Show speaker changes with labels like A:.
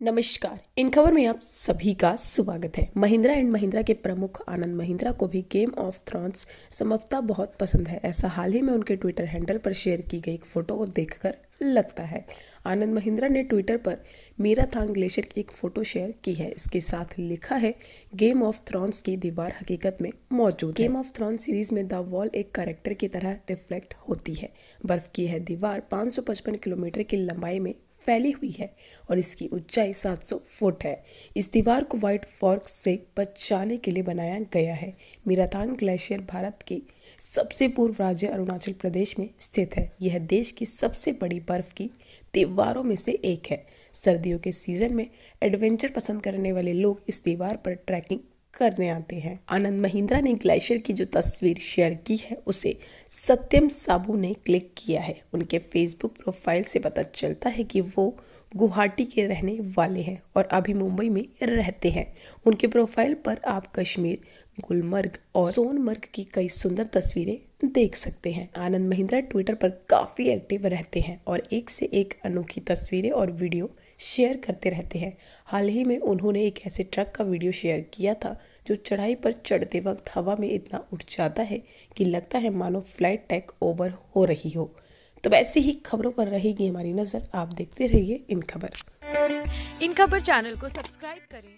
A: नमस्कार। इन खबर में आप सभी का स्वागत है। महिंद्रा एंड महिंद्रा के प्रमुख आनंद महिंद्रा को भी गेम ऑफ़ थ्रॉन्स समझता बहुत पसंद है। ऐसा हाल ही में उनके ट्विटर हैंडल पर शेयर की गई एक फ़ोटो को देखकर लगता है। आनंद महिंद्रा ने ट्विटर पर मीरा थांग ग्लेशियर की एक फ़ोटो शेयर की है। इसके साथ लिखा है गेम ऑफ़ थ्रॉन्स की दीवार हकीकत में मौजूद गेम ऑफ़ थ्रॉन्स सीरीज़ में द वॉल एक कैरेक्टर की तरह रिफ्लेक्ट होती है। बर्फ़ की है दीवार 555 किलोमीटर की लंबाई में फैली हुई है और इसकी ऊंचाई 700 फुट है। इस दीवार को व्हाइट फॉर्क से बचाने के लिए बनाया गया है। मीरातांग ग्लेशियर भारत के सबसे पूर्व राज्य अरुणाचल प्रदेश में स्थित है। यह देश की सबसे बड़ी बर्फ़ की दीवारों में से एक है। सर्दियों के सीज़न में एडवेंचर पसंद करने वाले लोग इस दीवार पर ट्रैकिंग करने आते हैं। आनंद महिंद्रा ने ग्लेशियर की जो तस्वीर शेयर की है, उसे सत्यम साबू ने क्लिक किया है। उनके फेसबुक प्रोफ़ाइल से पता चलता है कि वो गुवाहाटी के रहने वाले हैं और अभी मुंबई में रहते हैं। उनके प्रोफ़ाइल पर आप कश्मीर, गुलमर्ग और सोनमर्ग की कई सुंदर तस्वीरें देख सकते हैं। आनंद महिंद्रा ट्विटर पर काफ़ी एक्टिव रहते हैं और एक से एक अनोखी तस्वीरें और वीडियो शेयर करते रहते हैं। हाल ही में उन्होंने एक ऐसे ट्रक का वीडियो शेयर किया था, जो चढ़ाई पर चढ़ते वक्त हवा में इतना उठ जाता है कि लगता है मानो फ़्लाइट टेक ओवर हो रही हो। तो वैसे ही खबरों पर रहेगी हमारी नज़र। आप देखते रहिए इन खबर।
B: इन खबर चैनल को सब्सक्राइब करें